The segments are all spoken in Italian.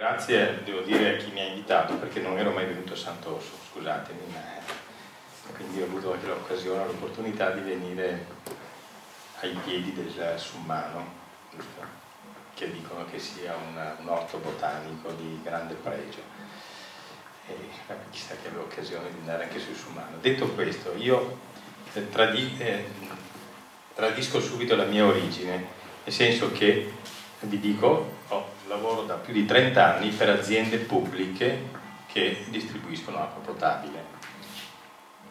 Grazie, devo dire, a chi mi ha invitato perché non ero mai venuto a Sant'Orso, scusatemi, ma quindi ho avuto anche l'occasione, l'opportunità di venire ai piedi del Summano, che dicono che sia una, un orto botanico di grande pregio. E chissà che avevo occasione di andare anche sul Summano. Detto questo, io eh, tradi, eh, tradisco subito la mia origine, nel senso che, vi dico, oh, lavoro da più di 30 anni per aziende pubbliche che distribuiscono acqua potabile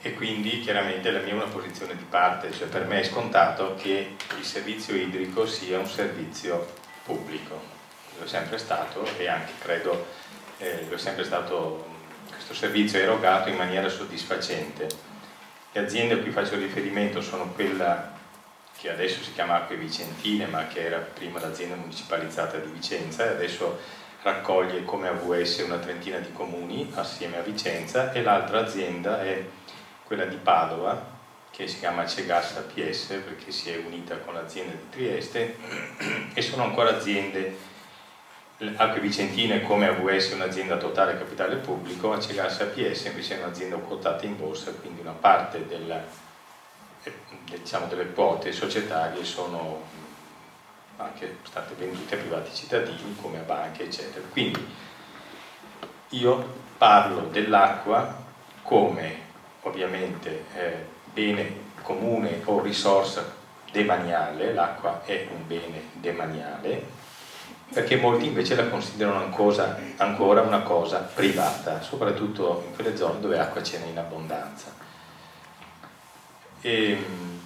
e quindi chiaramente la mia è una posizione di parte, cioè per me è scontato che il servizio idrico sia un servizio pubblico, lo è sempre stato e anche credo eh, lo è sempre stato, questo servizio erogato in maniera soddisfacente. Le aziende a cui faccio riferimento sono quella che adesso si chiama Acque Vicentine ma che era prima l'azienda municipalizzata di Vicenza e adesso raccoglie come AVS una trentina di comuni assieme a Vicenza e l'altra azienda è quella di Padova, che si chiama Cegas APS perché si è unita con l'azienda di Trieste e sono ancora aziende. Acque Vicentine come AVS è un'azienda totale capitale pubblico, Cegas APS invece è un'azienda quotata in borsa, quindi una parte della, diciamo, delle quote societarie sono anche state vendute a privati cittadini come a banche eccetera. Quindi io parlo dell'acqua come ovviamente eh, bene comune o risorsa demaniale, l'acqua è un bene demaniale, perché molti invece la considerano ancora, ancora una cosa privata, soprattutto in quelle zone dove acqua ce n'è in abbondanza. E, ehm,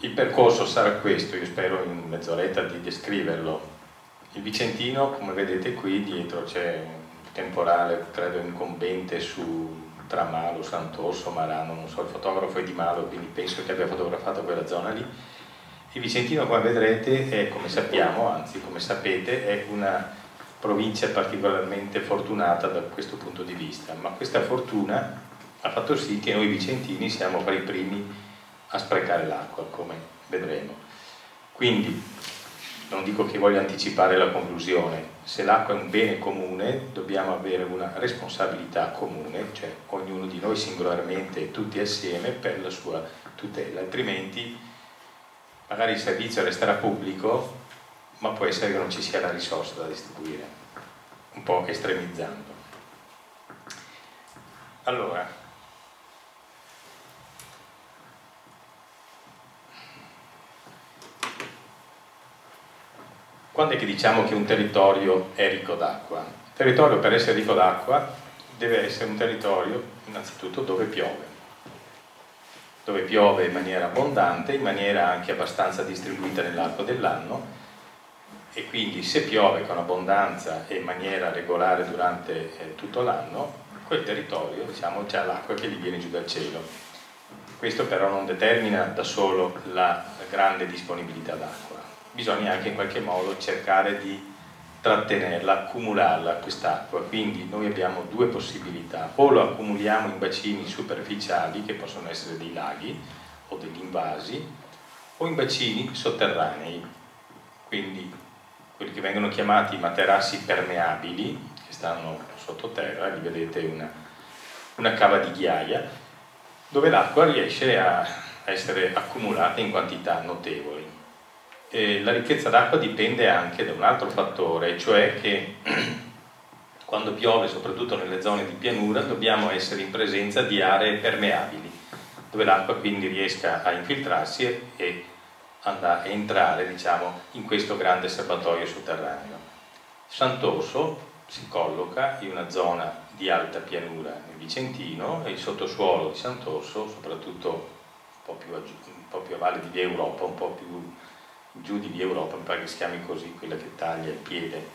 il percorso sarà questo, io spero in mezz'oretta di descriverlo. Il Vicentino, come vedete qui, dietro c'è un temporale, credo incombente su tra Malo, Sant'Orso, Marano, non so, il fotografo è di Malo, quindi penso che abbia fotografato quella zona lì. Il Vicentino, come vedrete, è, come sappiamo, anzi come sapete, è una provincia particolarmente fortunata da questo punto di vista, ma questa fortuna ha fatto sì che noi vicentini siamo fra i primi a sprecare l'acqua, come vedremo. Quindi non dico che voglio anticipare la conclusione, se l'acqua è un bene comune dobbiamo avere una responsabilità comune, cioè ognuno di noi singolarmente e tutti assieme per la sua tutela, altrimenti magari il servizio resterà pubblico ma può essere che non ci sia la risorsa da distribuire, un po' estremizzando. Allora, Quando è che diciamo che un territorio è ricco d'acqua? Il territorio per essere ricco d'acqua deve essere un territorio innanzitutto dove piove, dove piove in maniera abbondante, in maniera anche abbastanza distribuita nell'arco dell'anno e quindi se piove con abbondanza e in maniera regolare durante eh, tutto l'anno, quel territorio diciamo, c'è l'acqua che gli viene giù dal cielo. Questo però non determina da solo la grande disponibilità d'acqua bisogna anche in qualche modo cercare di trattenerla, accumularla quest'acqua, quindi noi abbiamo due possibilità, o lo accumuliamo in bacini superficiali che possono essere dei laghi o degli invasi, o in bacini sotterranei, quindi quelli che vengono chiamati materassi permeabili, che stanno sottoterra, li vedete una, una cava di ghiaia, dove l'acqua riesce a essere accumulata in quantità notevoli eh, la ricchezza d'acqua dipende anche da un altro fattore, cioè che quando piove, soprattutto nelle zone di pianura, dobbiamo essere in presenza di aree permeabili, dove l'acqua quindi riesca a infiltrarsi e a entrare diciamo, in questo grande serbatoio sotterraneo. Sant'Orso si colloca in una zona di alta pianura nel Vicentino e il sottosuolo di Sant'Orso, soprattutto un po' più a, un po' più a valle di Via Europa, un po' più giù di Europa, mi pare che si chiami così, quella che taglia il piede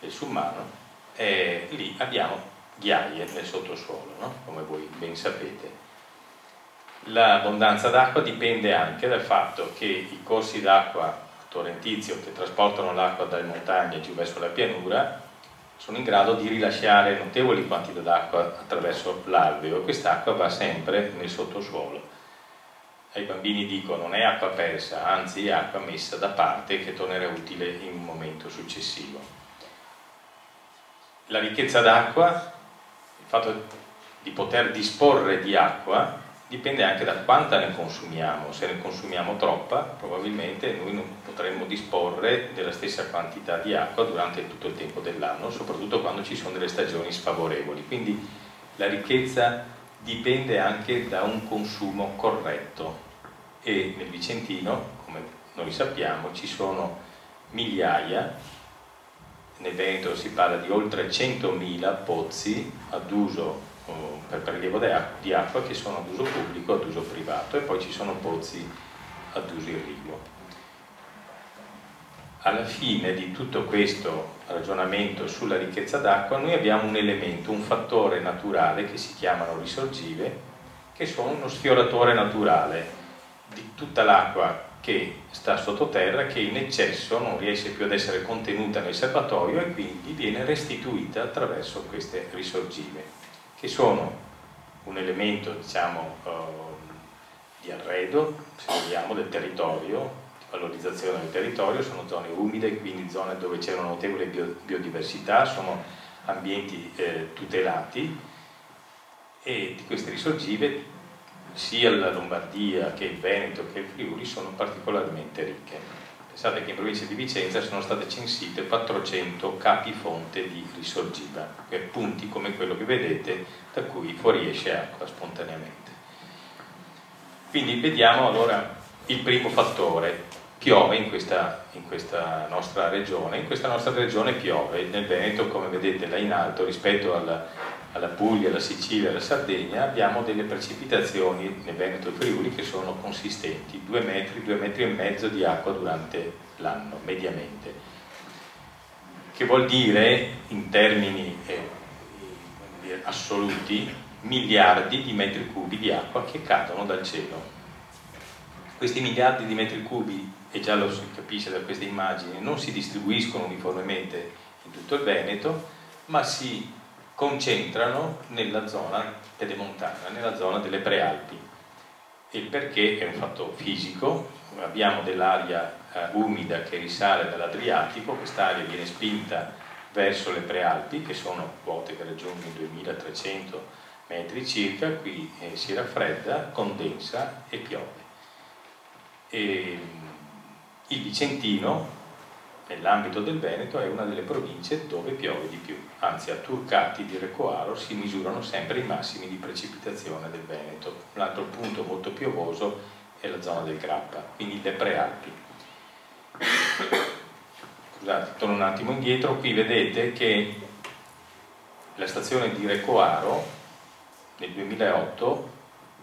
del summano, e lì abbiamo ghiaie nel sottosuolo, no? come voi ben sapete. L'abbondanza d'acqua dipende anche dal fatto che i corsi d'acqua torrentizio che trasportano l'acqua dalle montagne giù verso la pianura sono in grado di rilasciare notevoli quantità d'acqua attraverso l'alveo e quest'acqua va sempre nel sottosuolo ai bambini dico non è acqua persa, anzi è acqua messa da parte che tornerà utile in un momento successivo. la ricchezza d'acqua, il fatto di poter disporre di acqua, dipende anche da quanta ne consumiamo. Se ne consumiamo troppa, probabilmente noi non potremmo disporre della stessa quantità di acqua durante tutto il tempo dell'anno, soprattutto quando ci sono delle stagioni sfavorevoli. Quindi la ricchezza dipende anche da un consumo corretto e nel Vicentino, come noi sappiamo, ci sono migliaia, nel Veneto si parla di oltre 100.000 pozzi ad uso per prelievo di acqua che sono ad uso pubblico, ad uso privato e poi ci sono pozzi ad uso irriguo. Alla fine di tutto questo ragionamento sulla ricchezza d'acqua noi abbiamo un elemento, un fattore naturale che si chiamano risorgive, che sono uno sfioratore naturale di tutta l'acqua che sta sottoterra, che in eccesso non riesce più ad essere contenuta nel serbatoio e quindi viene restituita attraverso queste risorgive che sono un elemento diciamo, uh, di arredo, se vogliamo, del territorio, valorizzazione del territorio, sono zone umide, quindi zone dove c'è una notevole bio biodiversità, sono ambienti eh, tutelati e di queste risorgive sia la Lombardia che il Veneto che il Friuli sono particolarmente ricche. Pensate che in provincia di Vicenza sono state censite 400 capi fonte di risorgiva, punti come quello che vedete da cui fuoriesce acqua spontaneamente. Quindi vediamo allora il primo fattore, piove in questa, in questa nostra regione, in questa nostra regione piove, nel Veneto come vedete là in alto rispetto alla, alla Puglia, alla Sicilia, alla Sardegna abbiamo delle precipitazioni nel Veneto e Friuli che sono consistenti, 2 metri, 2 metri e mezzo di acqua durante l'anno, mediamente. Che vuol dire, in termini eh, assoluti, miliardi di metri cubi di acqua che cadono dal cielo. Questi miliardi di metri cubi, e già lo si capisce da queste immagini, non si distribuiscono uniformemente in tutto il Veneto, ma si concentrano nella zona pedemontana, nella zona delle prealpi. Il perché è un fatto fisico, abbiamo dell'aria eh, umida che risale dall'Adriatico, quest'aria viene spinta verso le prealpi, che sono quote che raggiungono i 2300 metri circa, qui eh, si raffredda, condensa e piove. E, il Vicentino nell'ambito del Veneto è una delle province dove piove di più, anzi a Turcati di Recoaro si misurano sempre i massimi di precipitazione del Veneto. Un altro punto molto piovoso è la zona del Grappa, quindi le prealpi. Scusate, torno un attimo indietro, qui vedete che la stazione di Recoaro nel 2008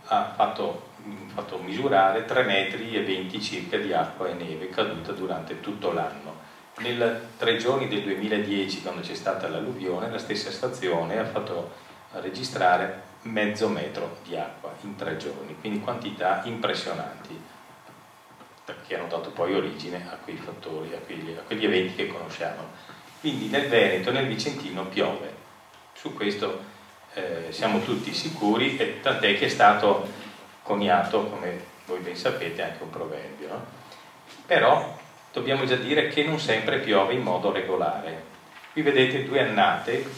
ha fatto, fatto misurare 3 metri e 20 circa di acqua e neve caduta durante tutto l'anno nel tre giorni del 2010, quando c'è stata l'alluvione, la stessa stazione ha fatto registrare mezzo metro di acqua in tre giorni, quindi quantità impressionanti che hanno dato poi origine a quei fattori, a quegli, a quegli eventi che conosciamo. Quindi nel Veneto e nel Vicentino piove, su questo eh, siamo tutti sicuri, e tant'è che è stato coniato, come voi ben sapete, anche un proverbio. No? Però dobbiamo già dire che non sempre piove in modo regolare. Qui vedete due annate,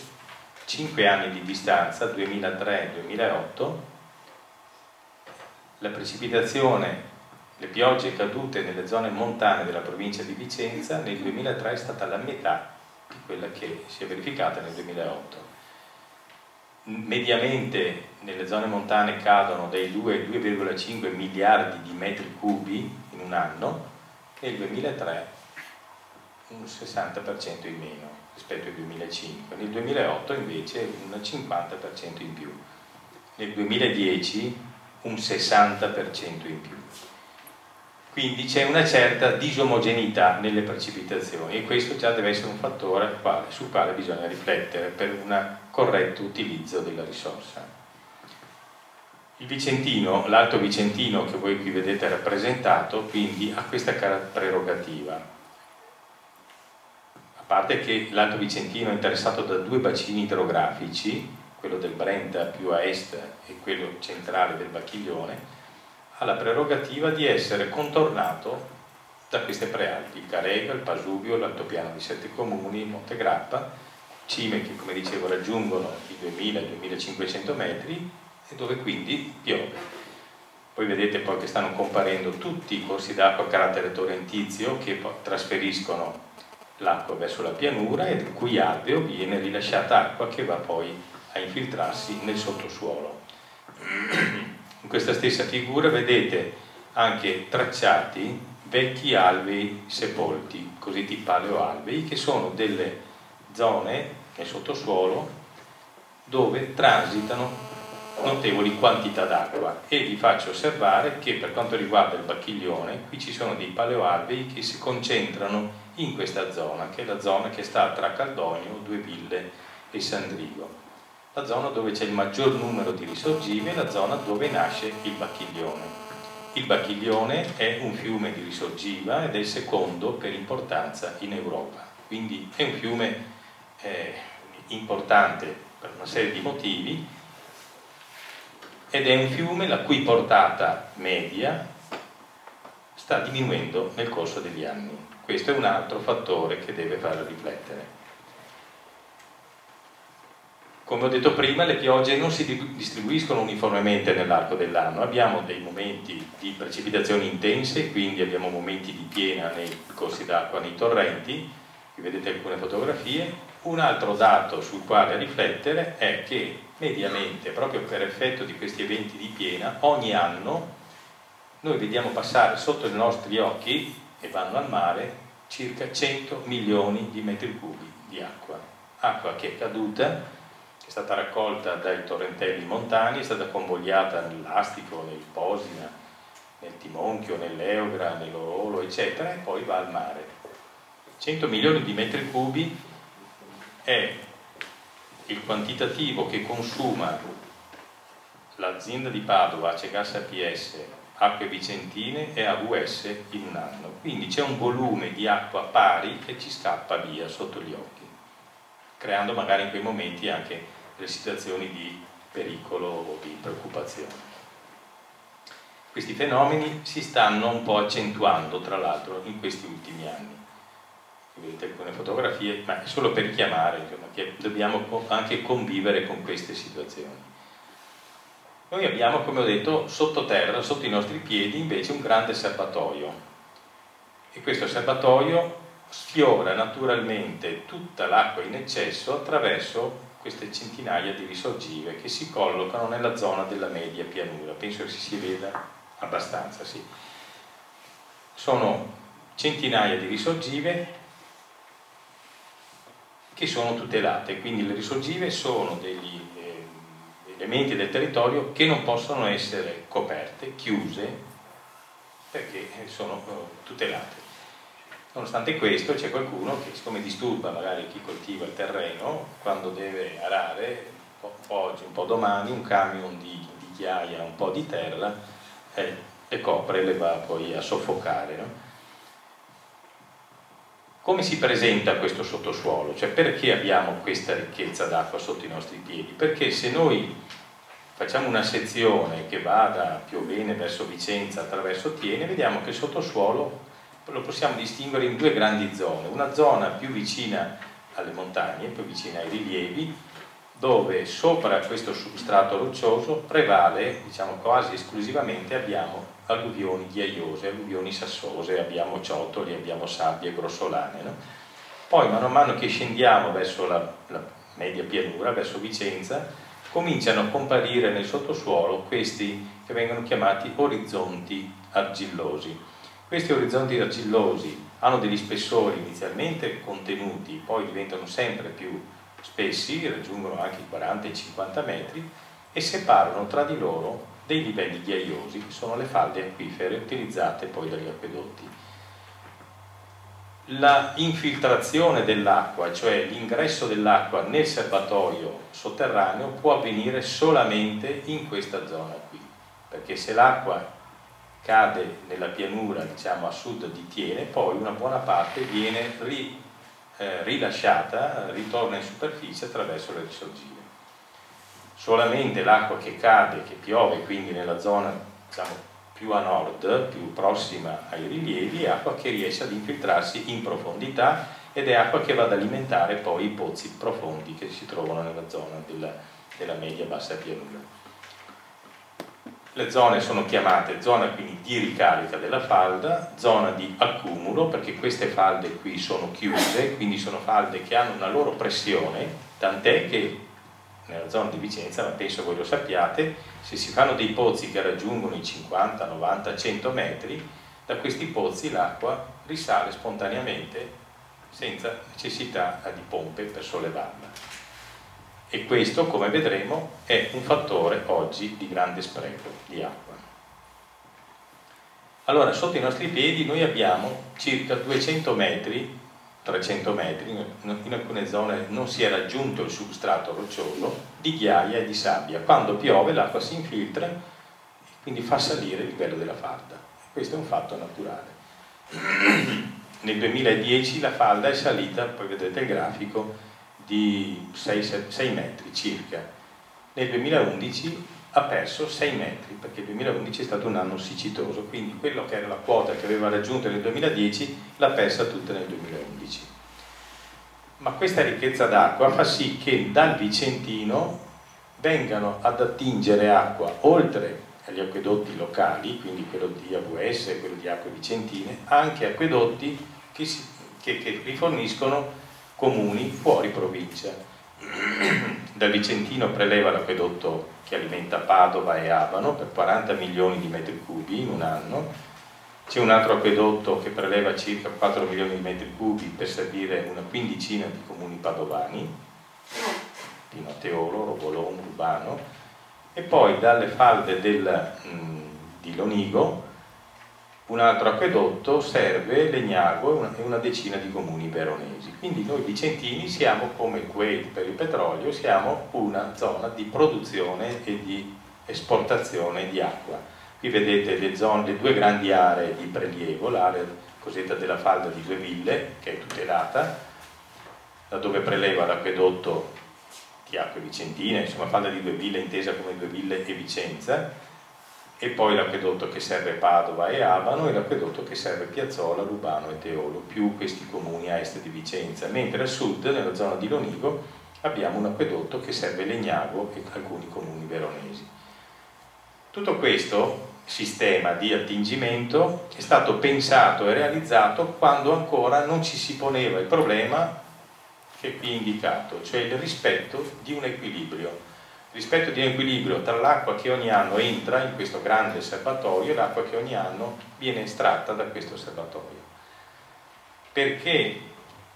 5 anni di distanza, 2003-2008, la precipitazione, le piogge cadute nelle zone montane della provincia di Vicenza nel 2003 è stata la metà di quella che si è verificata nel 2008. Mediamente nelle zone montane cadono dai 2-2,5 miliardi di metri cubi in un anno, nel 2003 un 60% in meno rispetto al 2005, nel 2008 invece un 50% in più, nel 2010 un 60% in più. Quindi c'è una certa disomogeneità nelle precipitazioni e questo già deve essere un fattore sul quale bisogna riflettere per un corretto utilizzo della risorsa. Il Vicentino, l'Alto Vicentino che voi qui vedete rappresentato, quindi ha questa prerogativa. A parte che l'Alto Vicentino è interessato da due bacini idrografici, quello del Brenta più a est e quello centrale del Bacchiglione, ha la prerogativa di essere contornato da queste prealpi, il Carega, il Pasubio, l'Altopiano di Sette Comuni, Montegrappa cime che come dicevo raggiungono i 2000-2500 metri e dove quindi piove. Poi vedete poi che stanno comparendo tutti i corsi d'acqua a carattere torrentizio che trasferiscono l'acqua verso la pianura e in cui alveo viene rilasciata acqua che va poi a infiltrarsi nel sottosuolo. In questa stessa figura vedete anche tracciati vecchi alvei sepolti, cosiddetti paleoalvei, che sono delle zone nel sottosuolo dove transitano notevoli quantità d'acqua. E vi faccio osservare che per quanto riguarda il bacchiglione qui ci sono dei paleoalvei che si concentrano in questa zona che è la zona che sta tra Caldogno, Due Ville e Sandrigo la zona dove c'è il maggior numero di risorgive è la zona dove nasce il bacchiglione il Bacchiglione è un fiume di risorgiva ed è il secondo per importanza in Europa, quindi è un fiume eh, importante per una serie di motivi ed è un fiume la cui portata media sta diminuendo nel corso degli anni. Questo è un altro fattore che deve far riflettere. Come ho detto prima, le piogge non si distribuiscono uniformemente nell'arco dell'anno, abbiamo dei momenti di precipitazioni intense, quindi abbiamo momenti di piena nei corsi d'acqua, nei torrenti, qui vedete alcune fotografie. Un altro dato sul quale riflettere è che mediamente, proprio per effetto di questi eventi di piena, ogni anno noi vediamo passare sotto i nostri occhi, e vanno al mare, circa 100 milioni di metri cubi di acqua. Acqua che è caduta stata raccolta dai torrentelli montani, è stata convogliata nell'Astico, nel Posina, nel Timonchio, nell'Eugra, nell'Orolo, eccetera, e poi va al mare. 100 milioni di metri cubi è il quantitativo che consuma l'azienda di Padova, Acegas APS, Acque Vicentine e AVS in un anno. Quindi c'è un volume di acqua pari che ci scappa via sotto gli occhi creando magari in quei momenti anche delle situazioni di pericolo o di preoccupazione. Questi fenomeni si stanno un po' accentuando, tra l'altro, in questi ultimi anni. Vedete alcune fotografie, ma è solo per chiamare insomma, che dobbiamo anche convivere con queste situazioni. Noi abbiamo, come ho detto, sottoterra, sotto i nostri piedi, invece un grande serbatoio. E questo serbatoio sfiora naturalmente tutta l'acqua in eccesso attraverso queste centinaia di risorgive che si collocano nella zona della media pianura. Penso che si veda abbastanza, sì. Sono centinaia di risorgive che sono tutelate, quindi le risorgive sono degli eh, elementi del territorio che non possono essere coperte, chiuse, perché sono eh, tutelate. Nonostante questo c'è qualcuno che siccome disturba magari chi coltiva il terreno, quando deve arare, oggi un po' domani, un camion di, di ghiaia, un po' di terra eh, le copre e le va poi a soffocare. No? Come si presenta questo sottosuolo? Cioè perché abbiamo questa ricchezza d'acqua sotto i nostri piedi? Perché se noi facciamo una sezione che vada più o meno verso Vicenza attraverso Tiene, vediamo che il sottosuolo lo possiamo distinguere in due grandi zone, una zona più vicina alle montagne, più vicina ai rilievi, dove sopra questo substrato roccioso prevale, diciamo quasi esclusivamente, abbiamo alluvioni ghiaiose, alluvioni sassose, abbiamo ciotoli, abbiamo sabbie grossolane. No? Poi man mano che scendiamo verso la, la media pianura, verso Vicenza, cominciano a comparire nel sottosuolo questi che vengono chiamati orizzonti argillosi questi orizzonti argillosi hanno degli spessori inizialmente contenuti, poi diventano sempre più spessi, raggiungono anche i 40 e i 50 metri e separano tra di loro dei livelli ghiaiosi, che sono le falde acquifere utilizzate poi dagli acquedotti. La infiltrazione dell'acqua, cioè l'ingresso dell'acqua nel serbatoio sotterraneo, può avvenire solamente in questa zona qui, perché se l'acqua cade nella pianura diciamo a sud di Tiene, poi una buona parte viene ri, eh, rilasciata, ritorna in superficie attraverso le risorgive. Solamente l'acqua che cade, che piove quindi nella zona diciamo, più a nord, più prossima ai rilievi, è acqua che riesce ad infiltrarsi in profondità ed è acqua che va ad alimentare poi i pozzi profondi che si trovano nella zona della, della media-bassa pianura. Le zone sono chiamate zona quindi di ricarica della falda, zona di accumulo perché queste falde qui sono chiuse, quindi sono falde che hanno una loro pressione, tant'è che nella zona di Vicenza, ma penso voi lo sappiate, se si fanno dei pozzi che raggiungono i 50, 90, 100 metri, da questi pozzi l'acqua risale spontaneamente senza necessità di pompe per sollevarla. E questo, come vedremo, è un fattore oggi di grande spreco di acqua. Allora, sotto i nostri piedi noi abbiamo circa 200 metri 300 metri, in alcune zone non si è raggiunto il substrato roccioso, di ghiaia e di sabbia. Quando piove l'acqua si infiltra e quindi fa salire il livello della falda. Questo è un fatto naturale. Nel 2010 la falda è salita, poi vedete il grafico, di 6, 6 metri circa. Nel 2011 ha perso 6 metri perché il 2011 è stato un anno siccitoso, quindi quello che era la quota che aveva raggiunto nel 2010 l'ha persa tutta nel 2011. Ma questa ricchezza d'acqua fa sì che dal Vicentino vengano ad attingere acqua oltre agli acquedotti locali, quindi quello di AVS e quello di Acque Vicentine, anche acquedotti che, si, che, che riforniscono comuni fuori provincia. Dal Vicentino preleva l'acquedotto che alimenta Padova e Abano per 40 milioni di metri cubi in un anno. C'è un altro acquedotto che preleva circa 4 milioni di metri cubi per servire una quindicina di comuni padovani, Pinoteolo, Robolon, Rubano, e poi dalle falde del, mh, di Lonigo un altro acquedotto serve Legnago e una decina di comuni veronesi. Quindi noi vicentini siamo come Kuwait per il petrolio, siamo una zona di produzione e di esportazione di acqua. Qui vedete le, zone, le due grandi aree di prelievo, l'area cosiddetta della falda di Due Ville, che è tutelata, da dove preleva l'acquedotto di acque vicentine, insomma falda di Due Ville intesa come Due Ville e Vicenza, e poi l'acquedotto che serve Padova e Abano e l'acquedotto che serve Piazzola, Lubano e Teolo, più questi comuni a est di Vicenza, mentre a sud, nella zona di Lonigo, abbiamo un acquedotto che serve Legnago e alcuni comuni veronesi. Tutto questo sistema di attingimento è stato pensato e realizzato quando ancora non ci si poneva il problema che qui indicato, cioè il rispetto di un equilibrio rispetto di un equilibrio tra l'acqua che ogni anno entra in questo grande serbatoio e l'acqua che ogni anno viene estratta da questo serbatoio. Perché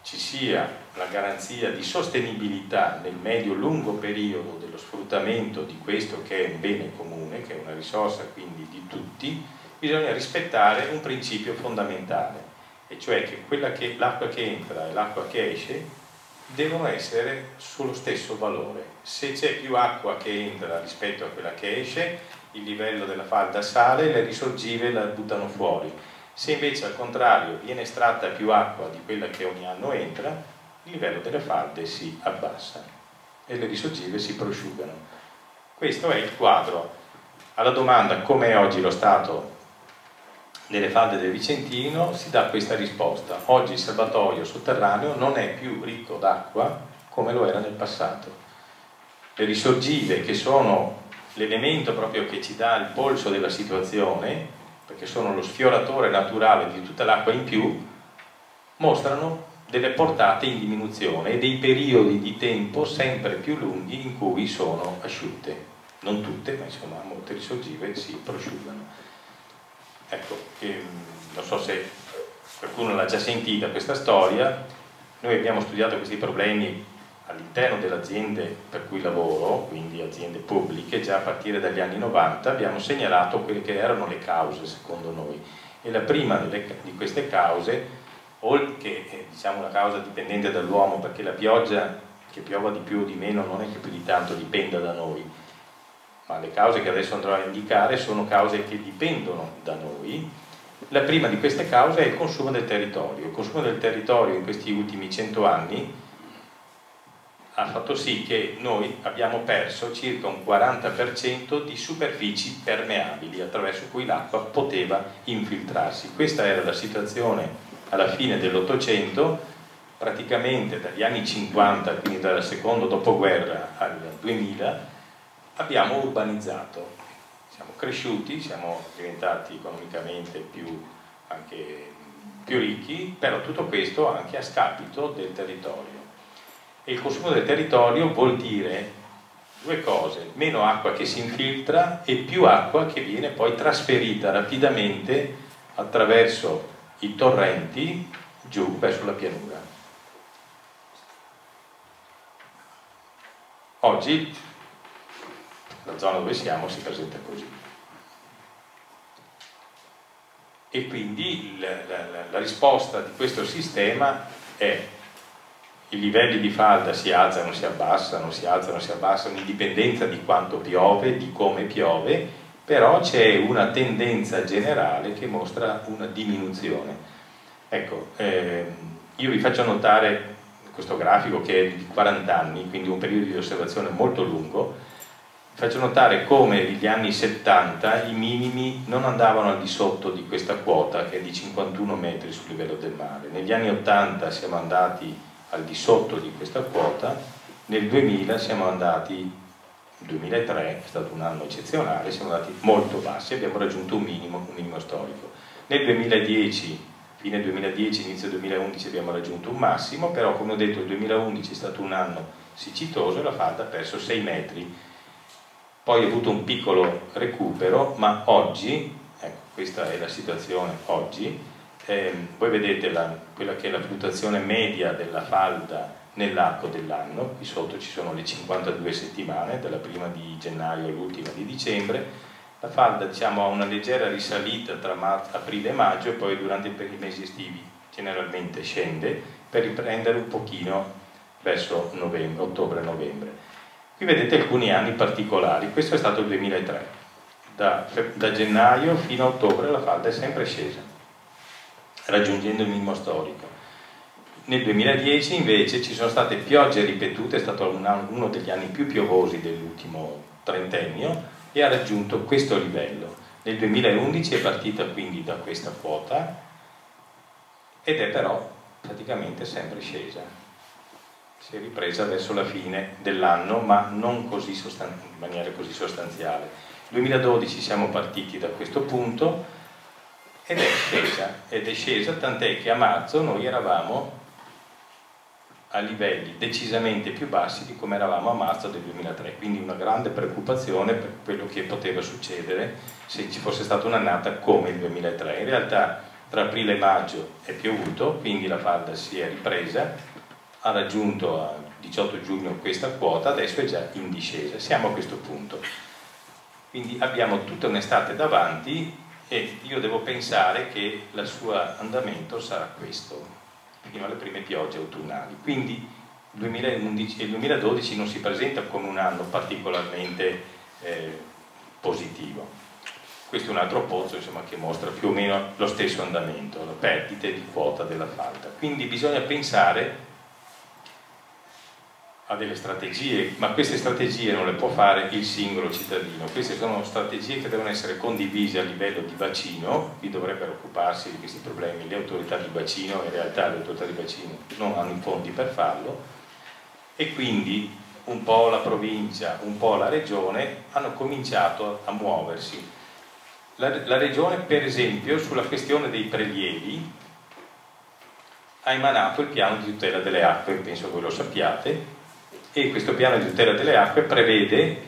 ci sia la garanzia di sostenibilità nel medio-lungo periodo dello sfruttamento di questo che è un bene comune, che è una risorsa quindi di tutti, bisogna rispettare un principio fondamentale, e cioè che l'acqua che, che entra e l'acqua che esce devono essere sullo stesso valore. Se c'è più acqua che entra rispetto a quella che esce, il livello della falda sale, le risorgive la buttano fuori. Se invece al contrario viene estratta più acqua di quella che ogni anno entra, il livello delle falde si abbassa e le risorgive si prosciugano. Questo è il quadro. Alla domanda come è oggi lo stato nelle falde del Vicentino si dà questa risposta. Oggi il serbatoio sotterraneo non è più ricco d'acqua come lo era nel passato. Le risorgive, che sono l'elemento proprio che ci dà il polso della situazione, perché sono lo sfioratore naturale di tutta l'acqua in più, mostrano delle portate in diminuzione e dei periodi di tempo sempre più lunghi in cui sono asciutte. Non tutte, ma insomma molte risorgive si prosciugano. Ecco, ehm, non so se qualcuno l'ha già sentita questa storia, noi abbiamo studiato questi problemi all'interno delle aziende per cui lavoro, quindi aziende pubbliche, già a partire dagli anni 90 abbiamo segnalato quelle che erano le cause secondo noi e la prima delle, di queste cause, oltre che diciamo una causa dipendente dall'uomo perché la pioggia che piova di più o di meno non è che più di tanto dipenda da noi, ma le cause che adesso andrò a indicare sono cause che dipendono da noi. La prima di queste cause è il consumo del territorio. Il consumo del territorio in questi ultimi cento anni ha fatto sì che noi abbiamo perso circa un 40% di superfici permeabili attraverso cui l'acqua poteva infiltrarsi. Questa era la situazione alla fine dell'Ottocento praticamente dagli anni 50, quindi dal secondo dopoguerra al 2000, abbiamo urbanizzato. Siamo cresciuti, siamo diventati economicamente più, anche, più ricchi, però tutto questo anche a scapito del territorio. E il consumo del territorio vuol dire due cose, meno acqua che si infiltra e più acqua che viene poi trasferita rapidamente attraverso i torrenti giù verso la pianura. Oggi la zona dove siamo si presenta così. E quindi la, la, la risposta di questo sistema è i livelli di falda si alzano, si abbassano, si alzano, si abbassano in dipendenza di quanto piove, di come piove, però c'è una tendenza generale che mostra una diminuzione. Ecco, eh, io vi faccio notare questo grafico che è di 40 anni, quindi un periodo di osservazione molto lungo, vi faccio notare come negli anni 70 i minimi non andavano al di sotto di questa quota che è di 51 metri sul livello del mare, negli anni 80 siamo andati al di sotto di questa quota, nel 2000 siamo andati, il 2003 è stato un anno eccezionale, siamo andati molto bassi, abbiamo raggiunto un minimo, un minimo storico. Nel 2010, fine 2010, inizio 2011 abbiamo raggiunto un massimo, però come ho detto il 2011 è stato un anno siccitoso e la falda ha perso 6 metri, poi ha avuto un piccolo recupero, ma oggi, ecco questa è la situazione oggi, eh, voi vedete la, quella che è la fluttuazione media della falda nell'arco dell'anno, qui sotto ci sono le 52 settimane, dalla prima di gennaio all'ultima di dicembre, la falda diciamo, ha una leggera risalita tra aprile e maggio e poi durante i mesi estivi generalmente scende per riprendere un pochino verso ottobre-novembre. Qui vedete alcuni anni particolari, questo è stato il 2003, da, da gennaio fino a ottobre la falda è sempre scesa raggiungendo il minimo storico. Nel 2010 invece ci sono state piogge ripetute, è stato uno degli anni più piovosi dell'ultimo trentennio e ha raggiunto questo livello. Nel 2011 è partita quindi da questa quota ed è però praticamente sempre scesa. Si è ripresa verso la fine dell'anno ma non in maniera così sostanziale. Nel 2012 siamo partiti da questo punto ed è scesa, è scesa tant'è che a marzo noi eravamo a livelli decisamente più bassi di come eravamo a marzo del 2003, quindi una grande preoccupazione per quello che poteva succedere se ci fosse stata un'annata come il 2003. In realtà tra aprile e maggio è piovuto, quindi la falda si è ripresa, ha raggiunto a 18 giugno questa quota, adesso è già in discesa, siamo a questo punto. Quindi abbiamo tutta un'estate davanti e io devo pensare che il suo andamento sarà questo, fino alle prime piogge autunnali. Quindi il 2011 il 2012 non si presenta come un anno particolarmente eh, positivo. Questo è un altro pozzo insomma, che mostra più o meno lo stesso andamento, la perdita di quota della falda. Quindi bisogna pensare ha delle strategie, ma queste strategie non le può fare il singolo cittadino, queste sono strategie che devono essere condivise a livello di bacino, qui dovrebbero occuparsi di questi problemi le autorità di bacino, in realtà le autorità di bacino non hanno i fondi per farlo, e quindi un po' la provincia, un po' la regione hanno cominciato a muoversi. La, la regione per esempio sulla questione dei prelievi ha emanato il piano di tutela delle acque, penso voi lo sappiate, e questo piano di tutela delle acque prevede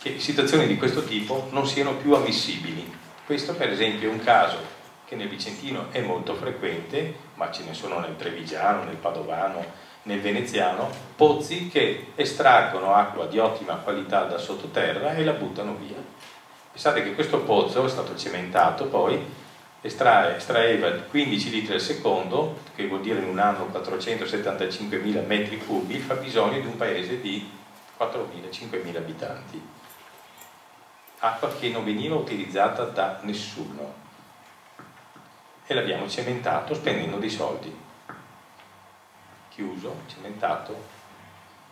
che situazioni di questo tipo non siano più ammissibili. Questo per esempio è un caso che nel Vicentino è molto frequente, ma ce ne sono nel Trevigiano, nel Padovano, nel Veneziano, pozzi che estraggono acqua di ottima qualità da sottoterra e la buttano via. Pensate che questo pozzo è stato cementato poi estrae, estraeva 15 litri al secondo, che vuol dire in un anno 475.000 metri cubi, fa bisogno di un paese di 4.000-5.000 abitanti. Acqua che non veniva utilizzata da nessuno. E l'abbiamo cementato spendendo dei soldi. Chiuso, cementato,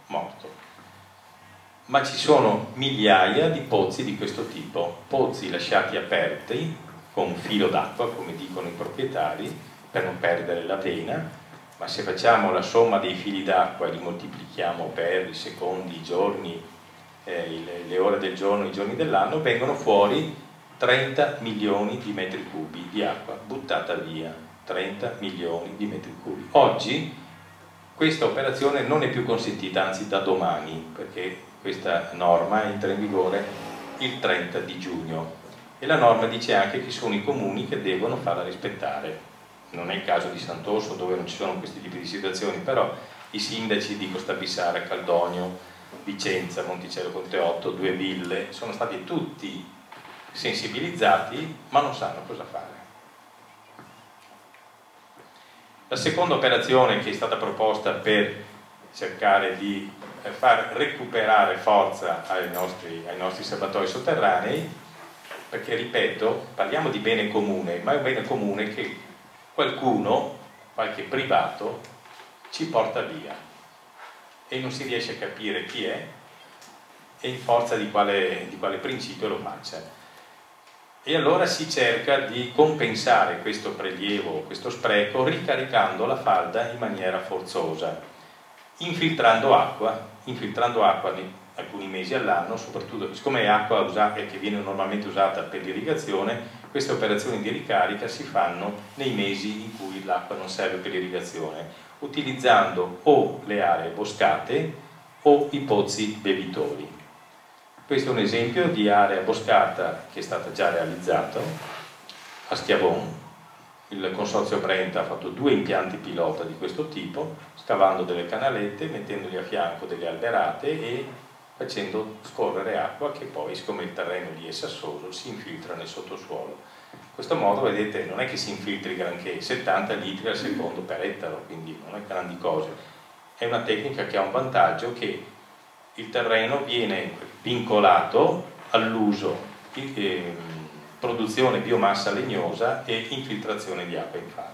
morto. Ma ci sono migliaia di pozzi di questo tipo, pozzi lasciati aperti con un filo d'acqua, come dicono i proprietari, per non perdere la vena, ma se facciamo la somma dei fili d'acqua e li moltiplichiamo per i secondi, i giorni, eh, le ore del giorno, i giorni dell'anno, vengono fuori 30 milioni di metri cubi di acqua buttata via, 30 milioni di metri cubi. Oggi questa operazione non è più consentita, anzi da domani, perché questa norma entra in vigore il 30 di giugno e la norma dice anche che sono i comuni che devono farla rispettare. Non è il caso di Sant'Orso dove non ci sono questi tipi di situazioni, però i sindaci di Costa Bissara, Caldogno, Vicenza, Monticello Conte 8, Due Ville, sono stati tutti sensibilizzati ma non sanno cosa fare. La seconda operazione che è stata proposta per cercare di eh, far recuperare forza ai nostri, ai nostri serbatoi sotterranei, perché ripeto, parliamo di bene comune, ma è un bene comune che qualcuno, qualche privato, ci porta via. E non si riesce a capire chi è e in forza di quale, di quale principio lo faccia. E allora si cerca di compensare questo prelievo, questo spreco, ricaricando la falda in maniera forzosa, infiltrando acqua, infiltrando acqua alcuni mesi all'anno, soprattutto siccome è acqua usata, che viene normalmente usata per l'irrigazione, queste operazioni di ricarica si fanno nei mesi in cui l'acqua non serve per l'irrigazione, utilizzando o le aree boscate o i pozzi bevitori. Questo è un esempio di area boscata che è stata già realizzata a Schiavon. Il consorzio Brenta ha fatto due impianti pilota di questo tipo, scavando delle canalette, mettendoli a fianco delle alberate e facendo scorrere acqua che poi, siccome il terreno lì è sassoso, si infiltra nel sottosuolo. In questo modo, vedete, non è che si infiltri granché, 70 litri al secondo per ettaro, quindi non è grandi cose. È una tecnica che ha un vantaggio che il terreno viene vincolato all'uso eh, produzione biomassa legnosa e infiltrazione di acqua in falda.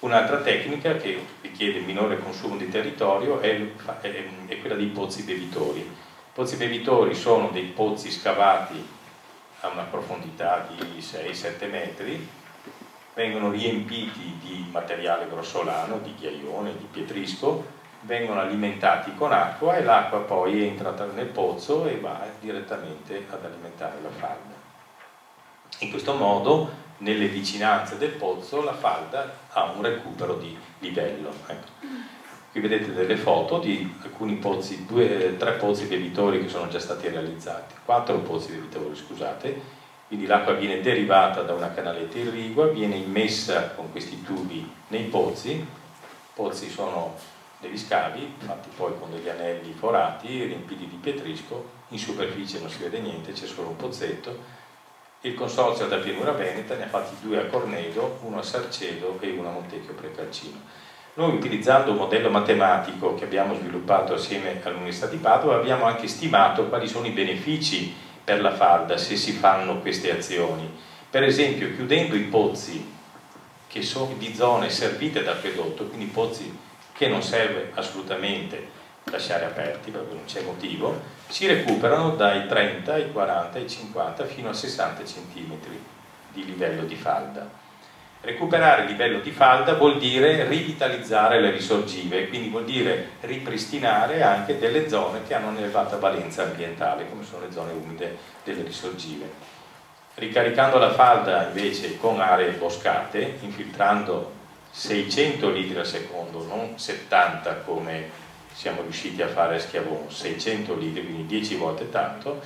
Un'altra tecnica che richiede minore consumo di territorio è, è, è quella dei pozzi bevitori. I pozzi bevitori sono dei pozzi scavati a una profondità di 6-7 metri, vengono riempiti di materiale grossolano, di ghiaione, di pietrisco, vengono alimentati con acqua e l'acqua poi entra nel pozzo e va direttamente ad alimentare la falda. In questo modo, nelle vicinanze del pozzo, la falda ha un recupero di livello. Ecco. Qui vedete delle foto di alcuni pozzi, due, tre pozzi bevitori che sono già stati realizzati, quattro pozzi bevitori, scusate, quindi l'acqua viene derivata da una canaletta irrigua, viene immessa con questi tubi nei pozzi, i pozzi sono degli scavi fatti poi con degli anelli forati riempiti di pietrisco in superficie non si vede niente, c'è solo un pozzetto il consorzio da pianura veneta ne ha fatti due a Cornedo, uno a Sarcedo e uno a Montecchio Precalcino noi utilizzando un modello matematico che abbiamo sviluppato assieme all'Università di Padova abbiamo anche stimato quali sono i benefici per la falda se si fanno queste azioni. Per esempio chiudendo i pozzi che sono di zone servite da acquedotto, quindi pozzi che non serve assolutamente lasciare aperti perché non c'è motivo, si recuperano dai 30 ai 40 ai 50 fino a 60 cm di livello di falda. Recuperare il livello di falda vuol dire rivitalizzare le risorgive, quindi vuol dire ripristinare anche delle zone che hanno un'elevata valenza ambientale, come sono le zone umide delle risorgive. Ricaricando la falda invece con aree boscate, infiltrando 600 litri al secondo, non 70 come siamo riusciti a fare a Schiavone, 600 litri, quindi 10 volte tanto,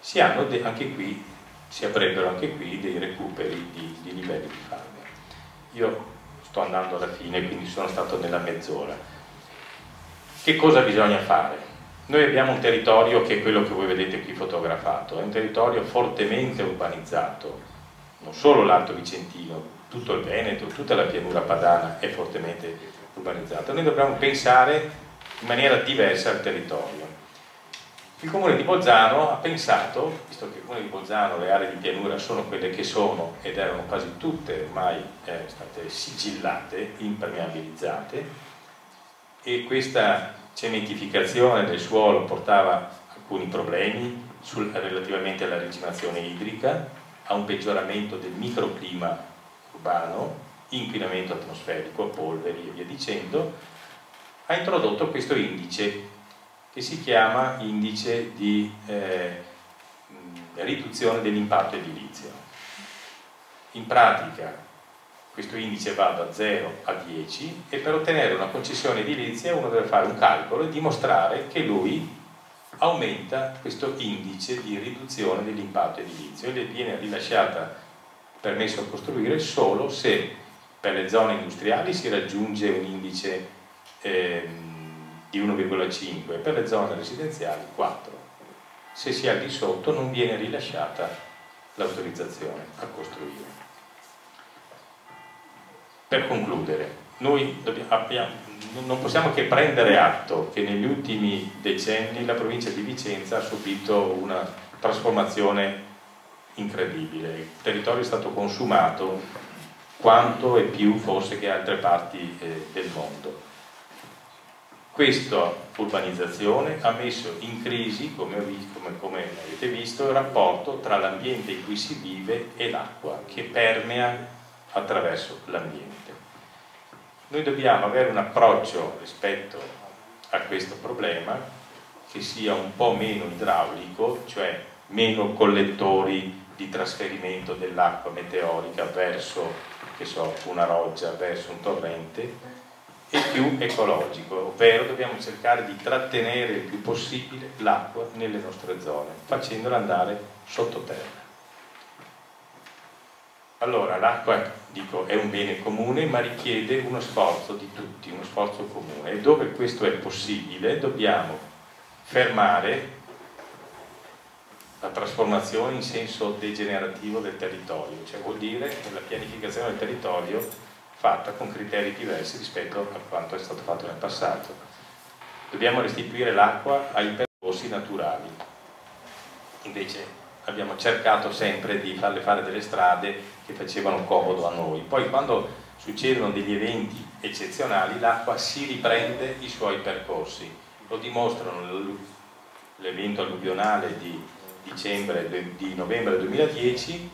si anche qui, si avrebbero anche qui dei recuperi di, di livelli di falda. Io sto andando alla fine, quindi sono stato nella mezz'ora. Che cosa bisogna fare? Noi abbiamo un territorio che è quello che voi vedete qui fotografato, è un territorio fortemente urbanizzato, non solo l'Alto Vicentino, tutto il Veneto, tutta la pianura padana è fortemente urbanizzata. Noi dobbiamo pensare in maniera diversa al territorio. Il comune di Bolzano ha pensato, visto che il comune di Bolzano le aree di pianura sono quelle che sono ed erano quasi tutte ormai eh, state sigillate, impermeabilizzate e questa cementificazione del suolo portava alcuni problemi sul, relativamente alla regimazione idrica, a un peggioramento del microclima urbano, inquinamento atmosferico, polveri e via dicendo, ha introdotto questo indice che si chiama indice di eh, riduzione dell'impatto edilizio. In pratica questo indice va da 0 a 10 e per ottenere una concessione edilizia uno deve fare un calcolo e dimostrare che lui aumenta questo indice di riduzione dell'impatto edilizio e viene rilasciata permesso a costruire solo se per le zone industriali si raggiunge un indice eh, di 1,5 per le zone residenziali 4 se si è al di sotto non viene rilasciata l'autorizzazione a costruire. Per concludere noi dobbiamo, abbiamo, non possiamo che prendere atto che negli ultimi decenni la provincia di Vicenza ha subito una trasformazione incredibile, il territorio è stato consumato quanto e più forse che altre parti eh, del mondo. Questa urbanizzazione ha messo in crisi, come, come, come avete visto, il rapporto tra l'ambiente in cui si vive e l'acqua che permea attraverso l'ambiente. Noi dobbiamo avere un approccio rispetto a questo problema che sia un po' meno idraulico, cioè meno collettori di trasferimento dell'acqua meteorica verso so, una roggia, verso un torrente, e più ecologico, ovvero dobbiamo cercare di trattenere il più possibile l'acqua nelle nostre zone, facendola andare sottoterra. Allora l'acqua, dico, è un bene comune ma richiede uno sforzo di tutti, uno sforzo comune e dove questo è possibile dobbiamo fermare la trasformazione in senso degenerativo del territorio, cioè vuol dire che la pianificazione del territorio fatta con criteri diversi rispetto a quanto è stato fatto nel passato. Dobbiamo restituire l'acqua ai percorsi naturali. Invece abbiamo cercato sempre di farle fare delle strade che facevano comodo a noi. Poi quando succedono degli eventi eccezionali l'acqua si riprende i suoi percorsi. Lo dimostrano l'evento alluvionale di, dicembre, di novembre 2010,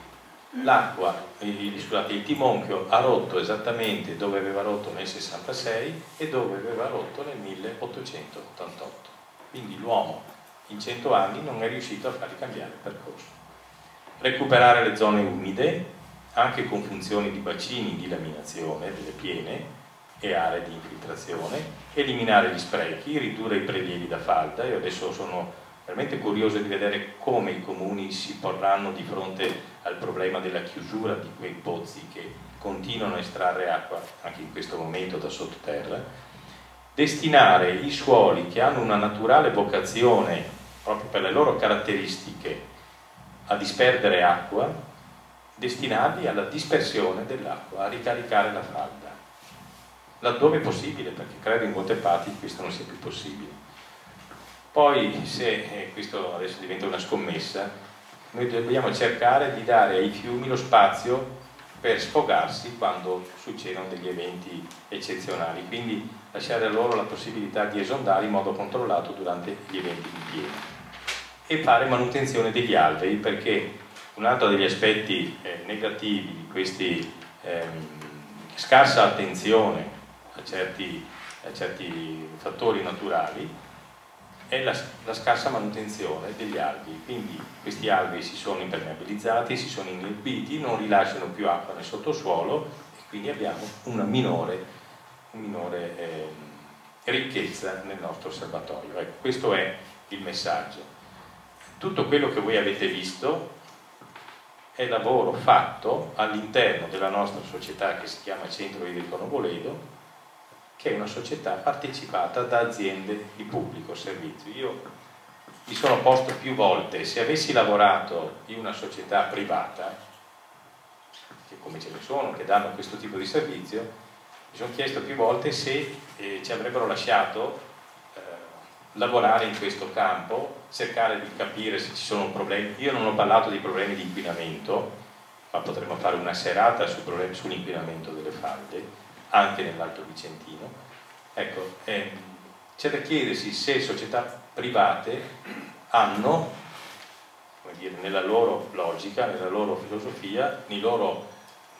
l'acqua, scusate, il Timonchio ha rotto esattamente dove aveva rotto nel 66 e dove aveva rotto nel 1888. Quindi l'uomo in 100 anni non è riuscito a farli cambiare il percorso. Recuperare le zone umide, anche con funzioni di bacini di laminazione delle piene e aree di infiltrazione, eliminare gli sprechi, ridurre i prelievi da falda, io adesso sono veramente curioso di vedere come i comuni si porranno di fronte al problema della chiusura di quei pozzi che continuano a estrarre acqua anche in questo momento da sottoterra, destinare i suoli che hanno una naturale vocazione proprio per le loro caratteristiche, a disperdere acqua, destinati alla dispersione dell'acqua, a ricaricare la falda, laddove possibile, perché credo in molte parti questo non sia più possibile. Poi, se eh, questo adesso diventa una scommessa, noi dobbiamo cercare di dare ai fiumi lo spazio per sfogarsi quando succedono degli eventi eccezionali, quindi lasciare a loro la possibilità di esondare in modo controllato durante gli eventi di piena e fare manutenzione degli alberi perché un altro degli aspetti eh, negativi di questi ehm, scarsa attenzione a certi, a certi, fattori naturali è la, la, scarsa manutenzione degli albi, quindi questi albi si sono impermeabilizzati, si sono inerbiti, non rilasciano più acqua nel sottosuolo e quindi abbiamo una minore, minore eh, ricchezza nel nostro osservatorio. Ecco, questo è il messaggio. Tutto quello che voi avete visto è lavoro fatto all'interno della nostra società che si chiama Centro Idrico Novoledo che è una società partecipata da aziende di pubblico servizio. Io mi sono posto più volte, se avessi lavorato in una società privata, che come ce ne sono, che danno questo tipo di servizio, mi sono chiesto più volte se eh, ci avrebbero lasciato eh, lavorare in questo campo, cercare di capire se ci sono problemi. Io non ho parlato di problemi di inquinamento, ma potremmo fare una serata sull'inquinamento delle falde, anche nell'Alto Vicentino. Ecco, eh, c'è da chiedersi se società private hanno, come dire, nella loro logica, nella loro filosofia, nei loro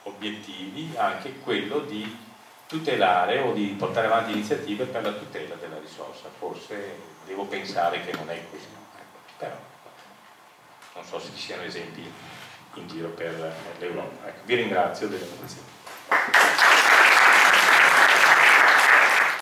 obiettivi anche quello di tutelare o di portare avanti iniziative per la tutela della risorsa. Forse devo pensare che non è così, ecco, però non so se ci siano esempi in giro per l'Europa. Ecco, vi ringrazio dell'attenzione.